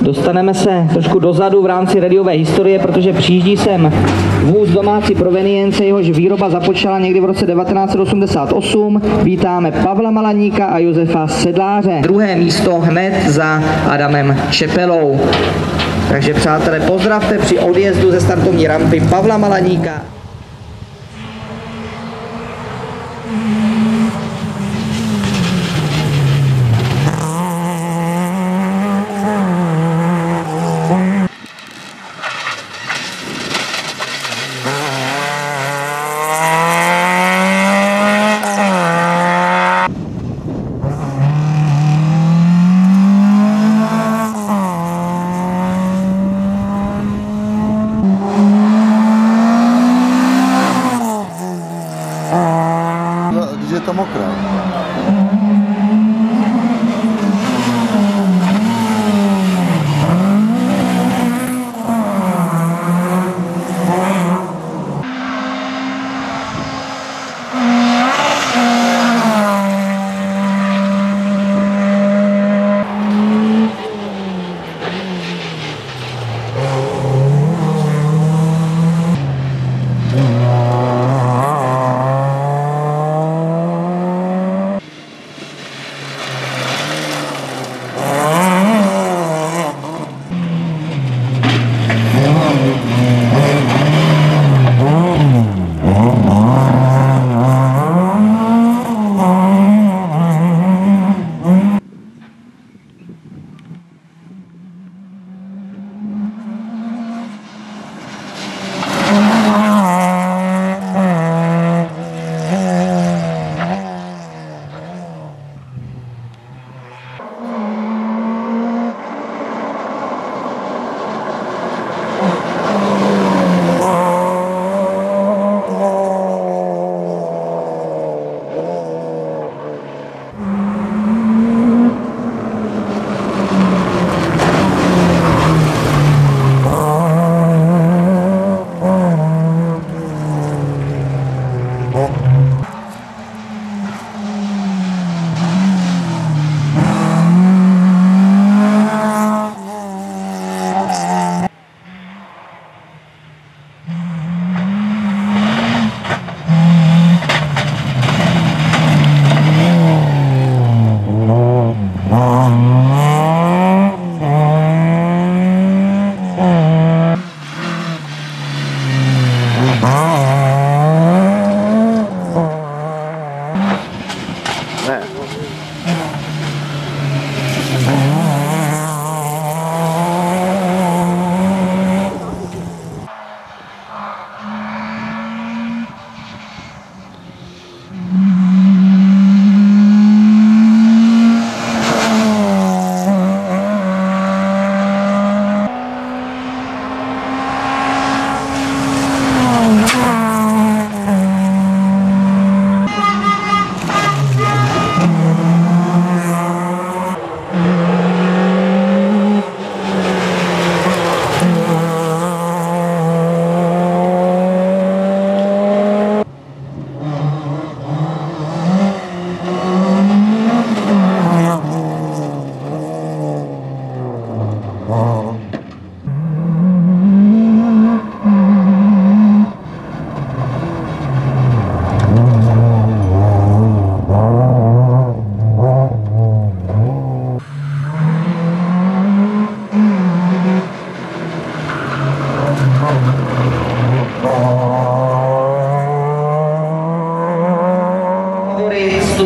Dostaneme se trošku dozadu v rámci radiové historie, protože přijíždí sem vůz domácí provenience, jehož výroba započala někdy v roce 1988. Vítáme Pavla Malaníka a Josefa Sedláře. Druhé místo hned za Adamem Čepelou. Takže přátelé, pozdravte při odjezdu ze startovní rampy Pavla Malaníka. Když je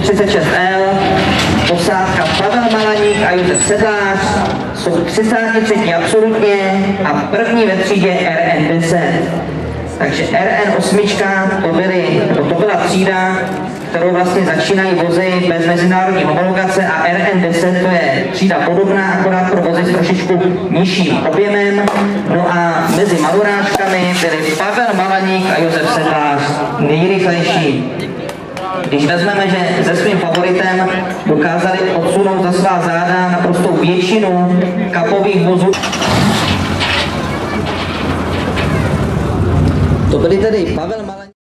36L, posádka Pavel Malaník a Josef Sedlář jsou 33 absolutně a první ve třídě RN10. Takže RN8 to, byly, to byla třída, kterou vlastně začínají vozy bez mezinárodní homologace a RN10 to je třída podobná, akorát pro vozy s trošičku nižším objemem. No a mezi maloráčkami byli Pavel Malaník a Josef Sedlář nejrychlejší. Když vezmeme, že se svým favoritem dokázali odsunout za svá záda naprostou většinu kapových vozů. To byli tedy Pavel Malaník.